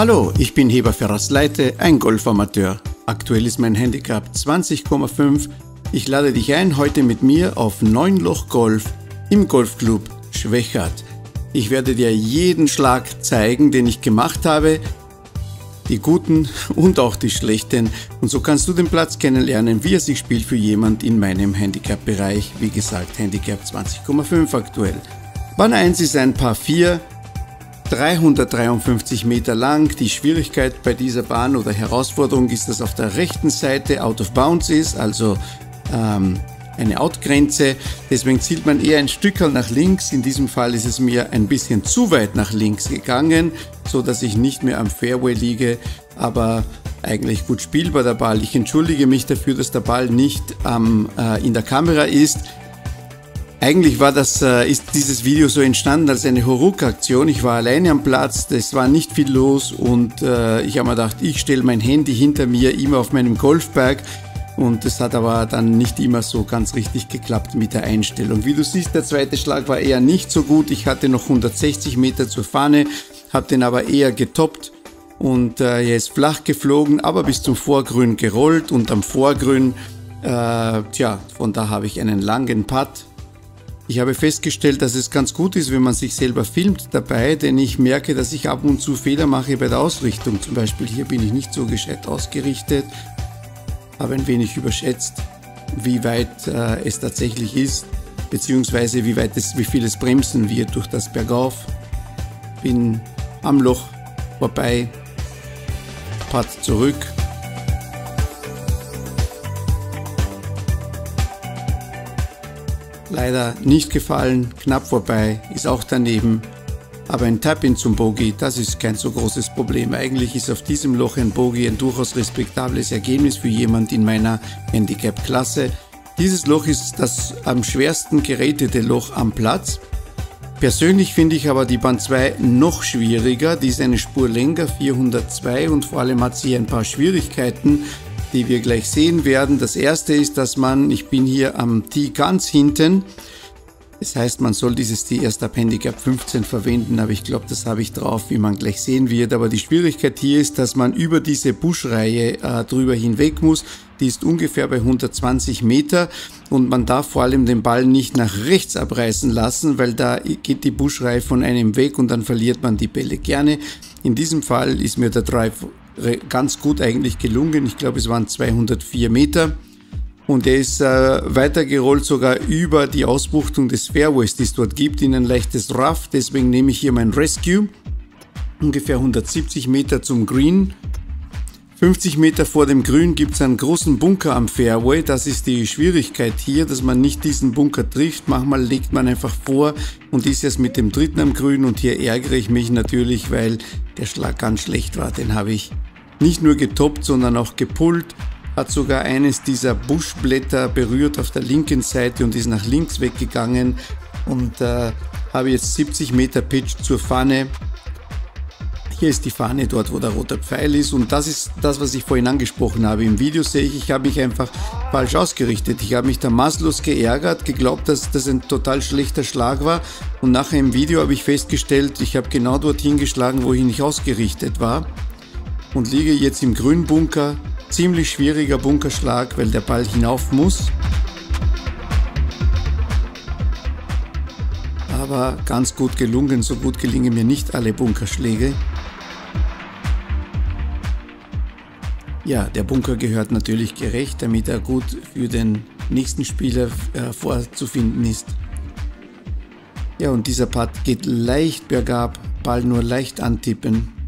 Hallo, ich bin Heber Ferras Leite, ein Golfamateur. Aktuell ist mein Handicap 20,5. Ich lade dich ein, heute mit mir auf 9 Loch Golf im Golfclub Schwächert. Ich werde dir jeden Schlag zeigen, den ich gemacht habe, die guten und auch die schlechten. Und so kannst du den Platz kennenlernen, wie er sich spielt für jemand in meinem Handicap-Bereich. Wie gesagt, Handicap 20,5 aktuell. Bahn 1 ist ein Paar 4, 353 Meter lang. Die Schwierigkeit bei dieser Bahn oder Herausforderung ist, dass auf der rechten Seite out of bounds ist, also ähm, eine Outgrenze. Deswegen zielt man eher ein Stück nach links. In diesem Fall ist es mir ein bisschen zu weit nach links gegangen, so dass ich nicht mehr am Fairway liege, aber eigentlich gut spielbar der Ball. Ich entschuldige mich dafür, dass der Ball nicht ähm, äh, in der Kamera ist. Eigentlich war das, äh, ist dieses Video so entstanden als eine Horuk-Aktion. Ich war alleine am Platz, es war nicht viel los und äh, ich habe mir gedacht, ich stelle mein Handy hinter mir immer auf meinem Golfbag und es hat aber dann nicht immer so ganz richtig geklappt mit der Einstellung. Wie du siehst, der zweite Schlag war eher nicht so gut. Ich hatte noch 160 Meter zur Fahne, habe den aber eher getoppt und äh, er ist flach geflogen, aber bis zum Vorgrün gerollt und am Vorgrün, äh, tja, von da habe ich einen langen Putt ich habe festgestellt, dass es ganz gut ist, wenn man sich selber filmt dabei, denn ich merke, dass ich ab und zu Fehler mache bei der Ausrichtung. Zum Beispiel hier bin ich nicht so gescheit ausgerichtet, habe ein wenig überschätzt, wie weit äh, es tatsächlich ist, beziehungsweise wie, weit es, wie viel es bremsen wird durch das Bergauf. Bin am Loch vorbei, Putt zurück Leider nicht gefallen, knapp vorbei, ist auch daneben. Aber ein Tap-In zum Bogey, das ist kein so großes Problem. Eigentlich ist auf diesem Loch ein Bogey ein durchaus respektables Ergebnis für jemand in meiner Handicap-Klasse. Dieses Loch ist das am schwersten gerätete Loch am Platz. Persönlich finde ich aber die Band 2 noch schwieriger. Die ist eine Spur länger, 402 und vor allem hat sie ein paar Schwierigkeiten, die wir gleich sehen werden. Das erste ist, dass man, ich bin hier am Tee ganz hinten, das heißt, man soll dieses Tee erst ab Handicap 15 verwenden, aber ich glaube, das habe ich drauf, wie man gleich sehen wird. Aber die Schwierigkeit hier ist, dass man über diese Buschreihe äh, drüber hinweg muss. Die ist ungefähr bei 120 Meter und man darf vor allem den Ball nicht nach rechts abreißen lassen, weil da geht die Buschreihe von einem weg und dann verliert man die Bälle gerne. In diesem Fall ist mir der Drive ganz gut eigentlich gelungen. Ich glaube, es waren 204 Meter. Und er ist äh, weitergerollt sogar über die Ausbuchtung des Fairways, die es dort gibt, in ein leichtes Rough. Deswegen nehme ich hier mein Rescue. Ungefähr 170 Meter zum Green 50 Meter vor dem Grün gibt es einen großen Bunker am Fairway. Das ist die Schwierigkeit hier, dass man nicht diesen Bunker trifft. Manchmal legt man einfach vor und ist jetzt mit dem dritten am Grün und hier ärgere ich mich natürlich, weil der Schlag ganz schlecht war. Den habe ich nicht nur getoppt, sondern auch gepullt. Hat sogar eines dieser Buschblätter berührt auf der linken Seite und ist nach links weggegangen und äh, habe jetzt 70 Meter Pitch zur Pfanne hier ist die Fahne dort, wo der rote Pfeil ist und das ist das, was ich vorhin angesprochen habe. Im Video sehe ich, ich habe mich einfach falsch ausgerichtet. Ich habe mich da maßlos geärgert, geglaubt, dass das ein total schlechter Schlag war und nachher im Video habe ich festgestellt, ich habe genau dorthin geschlagen, wo ich nicht ausgerichtet war und liege jetzt im Grünbunker. Ziemlich schwieriger Bunkerschlag, weil der Ball hinauf muss. aber ganz gut gelungen. So gut gelingen mir nicht alle Bunkerschläge. Ja, der Bunker gehört natürlich gerecht, damit er gut für den nächsten Spieler äh, vorzufinden ist. Ja, und dieser Putt geht leicht bergab, Ball nur leicht antippen.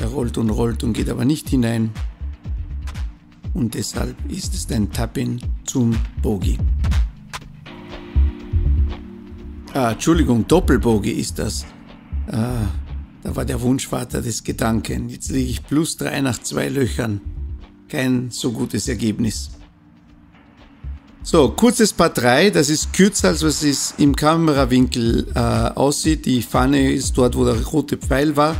Er rollt und rollt und geht aber nicht hinein. Und deshalb ist es ein Tappin zum Bogey. Ah, Entschuldigung, Doppelbogey ist das. Ah, da war der Wunschvater des Gedanken. Jetzt liege ich plus drei nach zwei Löchern. Kein so gutes Ergebnis. So, kurzes Part 3, das ist kürzer als was es im Kamerawinkel äh, aussieht. Die Pfanne ist dort, wo der rote Pfeil war.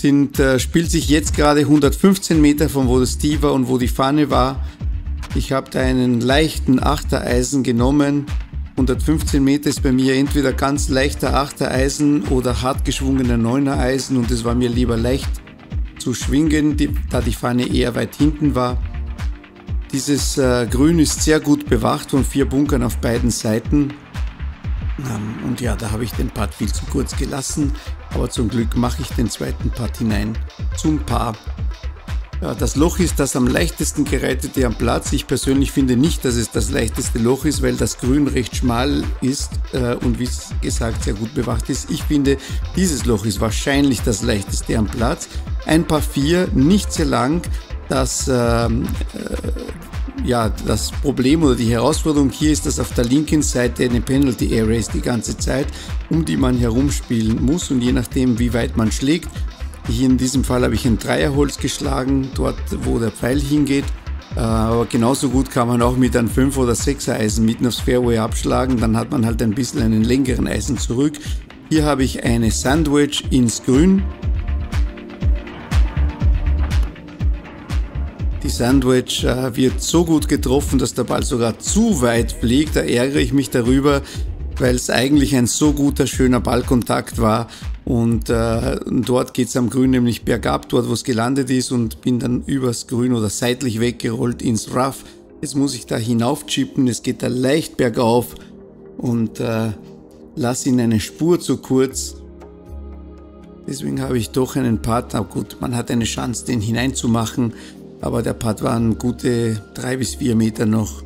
Sind, äh, spielt sich jetzt gerade 115 Meter von wo das Tee war und wo die Pfanne war. Ich habe da einen leichten Achtereisen genommen 115 Meter ist bei mir entweder ganz leichter 8er Eisen oder hart geschwungener 9er Eisen und es war mir lieber leicht zu schwingen, die, da die Fahne eher weit hinten war. Dieses äh, Grün ist sehr gut bewacht von vier Bunkern auf beiden Seiten. Ähm, und ja, da habe ich den Putt viel zu kurz gelassen, aber zum Glück mache ich den zweiten Putt hinein zum Paar ja, das Loch ist das am leichtesten gerettete am Platz. Ich persönlich finde nicht, dass es das leichteste Loch ist, weil das Grün recht schmal ist äh, und wie gesagt sehr gut bewacht ist. Ich finde, dieses Loch ist wahrscheinlich das leichteste am Platz. Ein paar vier, nicht sehr lang. Das, ähm, äh, ja, das Problem oder die Herausforderung hier ist, dass auf der linken Seite eine Penalty Area ist die ganze Zeit, um die man herumspielen muss und je nachdem, wie weit man schlägt, hier in diesem Fall habe ich ein Dreierholz geschlagen, dort wo der Pfeil hingeht. Äh, aber genauso gut kann man auch mit einem 5 oder 6er Eisen mitten aufs Fairway abschlagen, dann hat man halt ein bisschen einen längeren Eisen zurück. Hier habe ich eine Sandwich ins Grün. Sandwich äh, wird so gut getroffen, dass der Ball sogar zu weit fliegt. Da ärgere ich mich darüber, weil es eigentlich ein so guter, schöner Ballkontakt war. Und äh, dort geht es am Grün nämlich bergab, dort wo es gelandet ist und bin dann übers Grün oder seitlich weggerollt ins Rough. Jetzt muss ich da hinauf chippen, es geht da leicht bergauf und äh, lasse ihn eine Spur zu kurz. Deswegen habe ich doch einen Part, na gut, man hat eine Chance, den hineinzumachen, aber der Part waren gute drei bis vier Meter noch.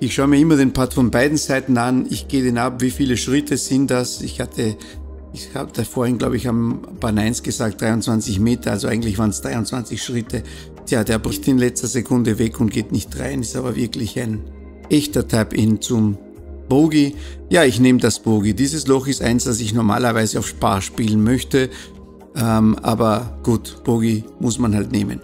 Ich schaue mir immer den Part von beiden Seiten an, ich gehe den ab, wie viele Schritte sind das. Ich hatte ich habe da vorhin, glaube ich, am Bahn 1 gesagt, 23 Meter, also eigentlich waren es 23 Schritte. Tja, der bricht in letzter Sekunde weg und geht nicht rein, ist aber wirklich ein echter Tap-In zum Bogey. Ja, ich nehme das Bogey. Dieses Loch ist eins, das ich normalerweise auf Spar spielen möchte, ähm, aber gut, Bogey muss man halt nehmen.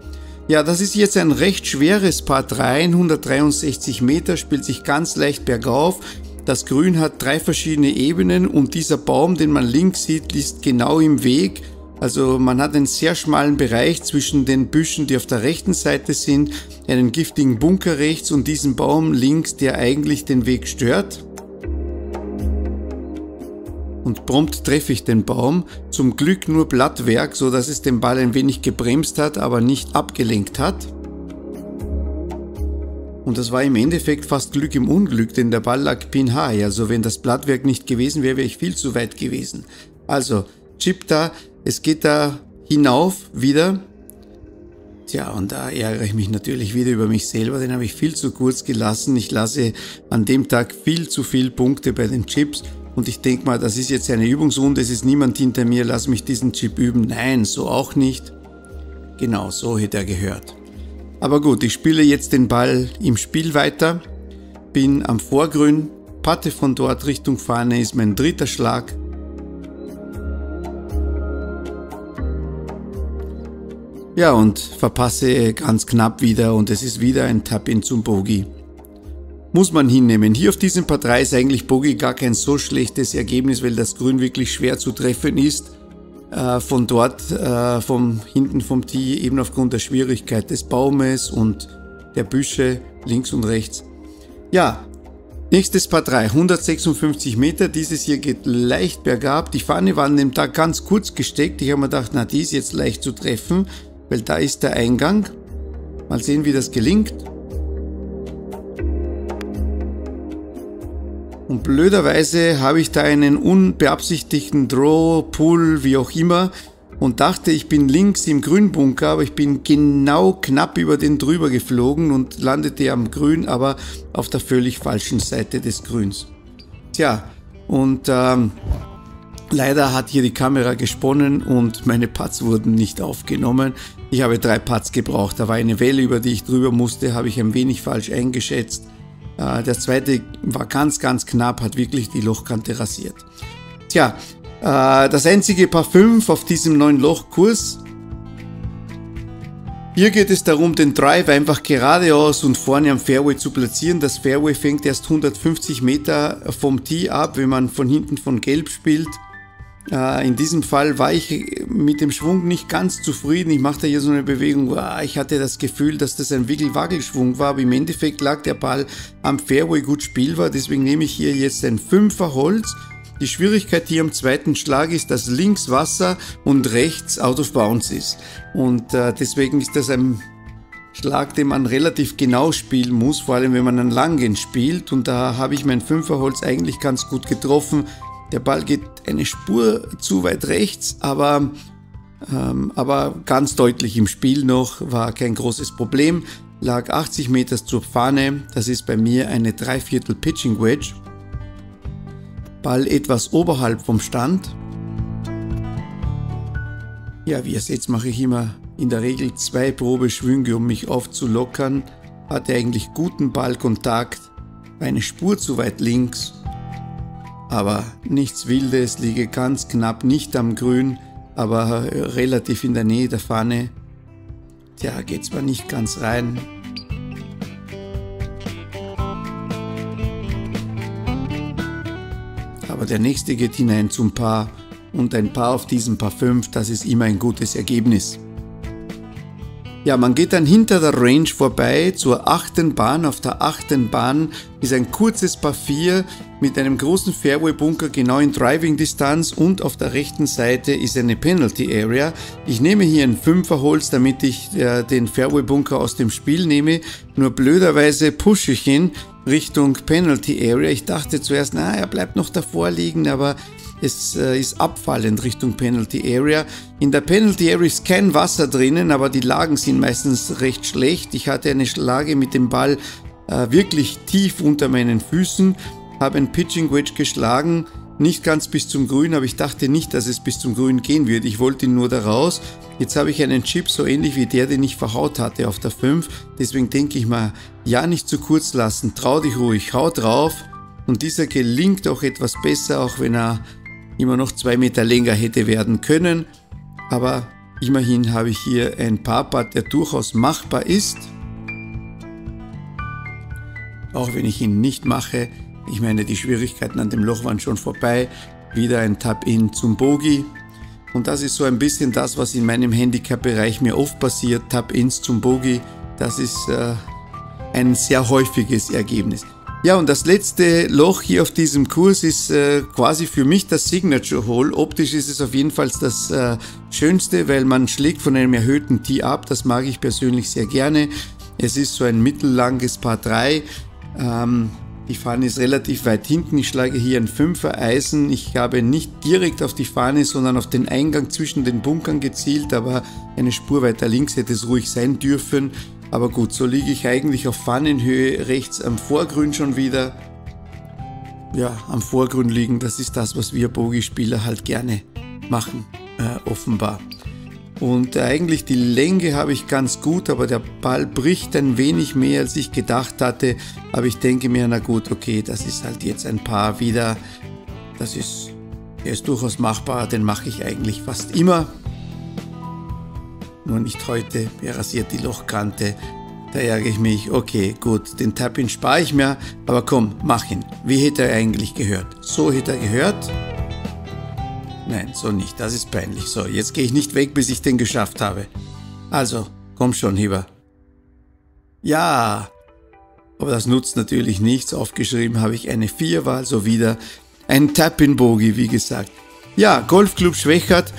Ja, das ist jetzt ein recht schweres Paar 3, 163 Meter, spielt sich ganz leicht bergauf. Das Grün hat drei verschiedene Ebenen und dieser Baum, den man links sieht, ist genau im Weg. Also man hat einen sehr schmalen Bereich zwischen den Büschen, die auf der rechten Seite sind, einen giftigen Bunker rechts und diesen Baum links, der eigentlich den Weg stört. Und prompt treffe ich den Baum, zum Glück nur Blattwerk, so dass es den Ball ein wenig gebremst hat, aber nicht abgelenkt hat. Und das war im Endeffekt fast Glück im Unglück, denn der Ball lag pin high. Also wenn das Blattwerk nicht gewesen wäre, wäre ich viel zu weit gewesen. Also, Chip da, es geht da hinauf wieder. Tja, und da ärgere ich mich natürlich wieder über mich selber, den habe ich viel zu kurz gelassen. Ich lasse an dem Tag viel zu viel Punkte bei den Chips. Und ich denke mal, das ist jetzt eine Übungsrunde, es ist niemand hinter mir, lass mich diesen Chip üben. Nein, so auch nicht. Genau, so hätte er gehört. Aber gut, ich spiele jetzt den Ball im Spiel weiter, bin am Vorgrün, patte von dort Richtung Fahne, ist mein dritter Schlag. Ja, und verpasse ganz knapp wieder und es ist wieder ein Tap-In zum Bogey. Muss man hinnehmen. Hier auf diesem Paar 3 ist eigentlich Bogey gar kein so schlechtes Ergebnis, weil das Grün wirklich schwer zu treffen ist äh, von dort, äh, vom, hinten vom Tee, eben aufgrund der Schwierigkeit des Baumes und der Büsche links und rechts. Ja, nächstes Paar 3, 156 Meter. Dieses hier geht leicht bergab. Die Fahne war an dem Tag ganz kurz gesteckt. Ich habe mir gedacht, na, die ist jetzt leicht zu treffen, weil da ist der Eingang. Mal sehen, wie das gelingt. Und blöderweise habe ich da einen unbeabsichtigten Draw, Pull, wie auch immer und dachte, ich bin links im Grünbunker, aber ich bin genau knapp über den drüber geflogen und landete am Grün, aber auf der völlig falschen Seite des Grüns. Tja, und ähm, leider hat hier die Kamera gesponnen und meine Putts wurden nicht aufgenommen. Ich habe drei Putts gebraucht, da war eine Welle, über die ich drüber musste, habe ich ein wenig falsch eingeschätzt. Äh, der zweite war ganz, ganz knapp, hat wirklich die Lochkante rasiert. Tja, äh, das einzige Paar 5 auf diesem neuen Lochkurs. Hier geht es darum, den Drive einfach geradeaus und vorne am Fairway zu platzieren. Das Fairway fängt erst 150 Meter vom Tee ab, wenn man von hinten von Gelb spielt. Äh, in diesem Fall war ich mit dem Schwung nicht ganz zufrieden. Ich machte hier so eine Bewegung. Ich hatte das Gefühl, dass das ein Wickel-Waggelschwung war, aber im Endeffekt lag der Ball am Fairway gut spielbar. Deswegen nehme ich hier jetzt ein Fünfer Holz. Die Schwierigkeit hier am zweiten Schlag ist, dass links Wasser und rechts out of bounds ist. Und äh, deswegen ist das ein Schlag, den man relativ genau spielen muss, vor allem wenn man einen langen spielt. Und da habe ich mein Fünferholz eigentlich ganz gut getroffen. Der Ball geht eine Spur zu weit rechts, aber, ähm, aber ganz deutlich im Spiel noch, war kein großes Problem. Lag 80 Meter zur Fahne, das ist bei mir eine Dreiviertel Pitching Wedge. Ball etwas oberhalb vom Stand. Ja, wie ihr seht, mache ich immer in der Regel zwei Probeschwünge, um mich aufzulockern. Hatte eigentlich guten Ballkontakt, eine Spur zu weit links aber nichts Wildes, liege ganz knapp nicht am Grün, aber relativ in der Nähe der Pfanne. Tja, geht zwar nicht ganz rein. Aber der nächste geht hinein zum Paar und ein Paar auf diesem Paar 5, das ist immer ein gutes Ergebnis. Ja, man geht dann hinter der Range vorbei zur achten Bahn. Auf der achten Bahn ist ein kurzes Paar 4 mit einem großen Fairway-Bunker genau in Driving-Distanz und auf der rechten Seite ist eine Penalty Area. Ich nehme hier ein Fünferholz, damit ich äh, den Fairway-Bunker aus dem Spiel nehme. Nur blöderweise pushe ich ihn Richtung Penalty Area. Ich dachte zuerst, na, er bleibt noch davor liegen, aber es äh, ist abfallend Richtung Penalty Area. In der Penalty Area ist kein Wasser drinnen, aber die Lagen sind meistens recht schlecht. Ich hatte eine Lage mit dem Ball äh, wirklich tief unter meinen Füßen, habe ein Pitching Wedge geschlagen, nicht ganz bis zum Grün, aber ich dachte nicht, dass es bis zum Grün gehen wird. Ich wollte ihn nur da raus. Jetzt habe ich einen Chip so ähnlich wie der, den ich verhaut hatte auf der 5. Deswegen denke ich mal, ja nicht zu kurz lassen, trau dich ruhig, hau drauf. Und dieser gelingt auch etwas besser, auch wenn er immer noch zwei Meter länger hätte werden können. Aber immerhin habe ich hier ein Parpad, der durchaus machbar ist. Auch wenn ich ihn nicht mache. Ich meine, die Schwierigkeiten an dem Loch waren schon vorbei. Wieder ein Tap-In zum Bogey. Und das ist so ein bisschen das, was in meinem Handicap-Bereich mir oft passiert. Tap-Ins zum Bogey. Das ist äh, ein sehr häufiges Ergebnis. Ja, und das letzte Loch hier auf diesem Kurs ist äh, quasi für mich das Signature Hole. Optisch ist es auf jeden Fall das äh, Schönste, weil man schlägt von einem erhöhten Tee ab. Das mag ich persönlich sehr gerne. Es ist so ein mittellanges Paar 3. Ähm, die Fahne ist relativ weit hinten. Ich schlage hier ein 5er Eisen. Ich habe nicht direkt auf die Fahne, sondern auf den Eingang zwischen den Bunkern gezielt, aber eine Spur weiter links hätte es ruhig sein dürfen. Aber gut, so liege ich eigentlich auf Pfannenhöhe rechts am Vorgrün schon wieder. Ja, am Vorgrün liegen, das ist das, was wir Bogiespieler halt gerne machen, äh, offenbar. Und eigentlich die Länge habe ich ganz gut, aber der Ball bricht ein wenig mehr, als ich gedacht hatte. Aber ich denke mir, na gut, okay, das ist halt jetzt ein paar wieder. Das ist, der ist durchaus machbar, den mache ich eigentlich fast immer nur nicht heute, er rasiert die Lochkante. Da ärgere ich mich, okay, gut, den Tappin spare ich mir, aber komm, mach ihn. Wie hätte er eigentlich gehört? So hätte er gehört? Nein, so nicht, das ist peinlich. So, jetzt gehe ich nicht weg, bis ich den geschafft habe. Also, komm schon, Heber. Ja, aber das nutzt natürlich nichts. Aufgeschrieben habe ich eine 4, war also wieder ein Tap-in-Bogie, wie gesagt. Ja, Golfclub Schwächert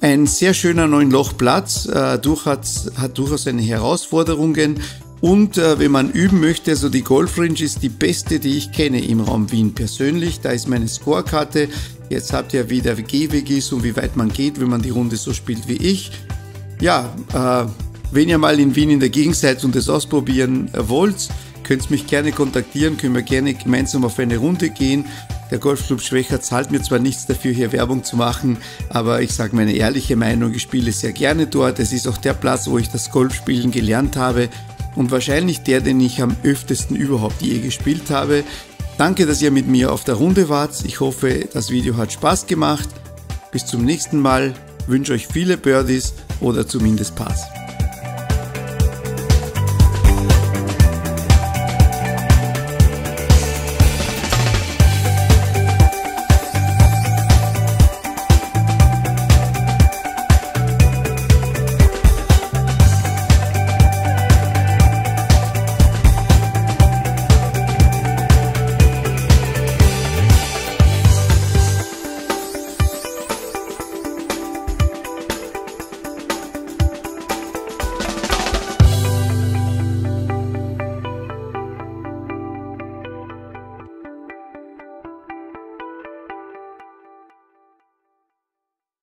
ein sehr schöner Neun-Loch-Platz, äh, durch hat, durchaus seine Herausforderungen. Und äh, wenn man üben möchte, also die Golf Range ist die beste, die ich kenne im Raum Wien persönlich. Da ist meine Scorekarte. Jetzt habt ihr wie der Gehweg ist und wie weit man geht, wenn man die Runde so spielt wie ich. Ja, äh, wenn ihr mal in Wien in der Gegend seid und das ausprobieren äh, wollt, könnt ihr mich gerne kontaktieren, können wir gerne gemeinsam auf eine Runde gehen. Der Golfclub Schwächer zahlt mir zwar nichts dafür, hier Werbung zu machen, aber ich sage meine ehrliche Meinung, ich spiele sehr gerne dort. Es ist auch der Platz, wo ich das Golfspielen gelernt habe und wahrscheinlich der, den ich am öftesten überhaupt je gespielt habe. Danke, dass ihr mit mir auf der Runde wart. Ich hoffe, das Video hat Spaß gemacht. Bis zum nächsten Mal. Wünsche euch viele Birdies oder zumindest Pass.